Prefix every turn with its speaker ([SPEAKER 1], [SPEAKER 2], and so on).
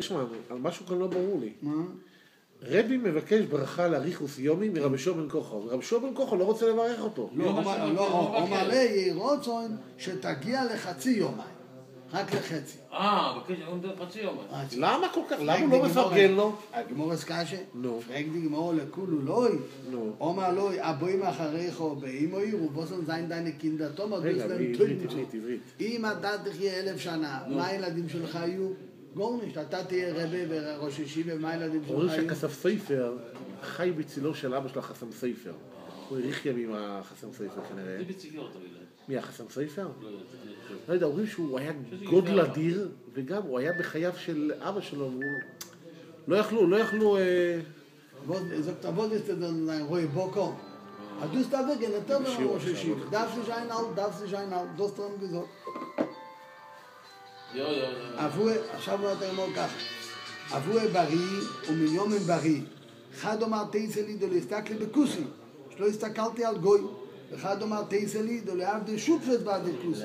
[SPEAKER 1] תשמע, משהו כאן לא ברור לי.
[SPEAKER 2] מה?
[SPEAKER 1] רבי מבקש ברכה לאריכוס יומי מרבי שובן כוחו, ורבי שובן כוחו לא רוצה לברך אותו.
[SPEAKER 2] לא, הוא אמר- לא, הוא מלא יהי רוצון שתגיע לחצי יומיים. רק לחצי.
[SPEAKER 3] אה, בקשר, הוא מדבר חצי יום.
[SPEAKER 1] למה כל כך? למה הוא לא מפרגן לו?
[SPEAKER 2] הגמורס קשה?
[SPEAKER 1] נו.
[SPEAKER 2] פרק די גמור לכולו לוי.
[SPEAKER 1] נו.
[SPEAKER 2] אומר לוי, הבוים אחריך באימוי ובוסון זין דיין קינדה תומר
[SPEAKER 1] רגע, בעברית,
[SPEAKER 2] טויטו.
[SPEAKER 1] עברית, עברית.
[SPEAKER 2] אם אתה תחיה אלף שנה, מה הילדים שלך יהיו? גורנישט, אתה תהיה רבה וראש ישיבה, מה הילדים
[SPEAKER 1] אומרים
[SPEAKER 2] שלך יהיו?
[SPEAKER 1] שהכסף סופר חי בצילו של אבא של החסם סופר. הוא האריך ימים החסם סופר כנראה. מי החסם סופר?
[SPEAKER 3] לא יודע, זה-
[SPEAKER 1] לא יודע, אומרים שהוא היה גודל
[SPEAKER 3] גדול.
[SPEAKER 1] אדיר, וגם הוא היה בחייו של אבא שלו, והוא... לא יכלו, לא יכלו... אה,
[SPEAKER 2] Wo- sagt er, wo ist denn dein Ruhe Boko? Ah, du bist da weg, in der עכשיו הוא אומר ככה, אבוי בריא ומיומן בריא. אחד אומר תייסה לי דו להסתכל בכוסי, שלא הסתכלתי על גוי. אחד אומר תייסה לי דו להבדיל שופשת בעד כוסי.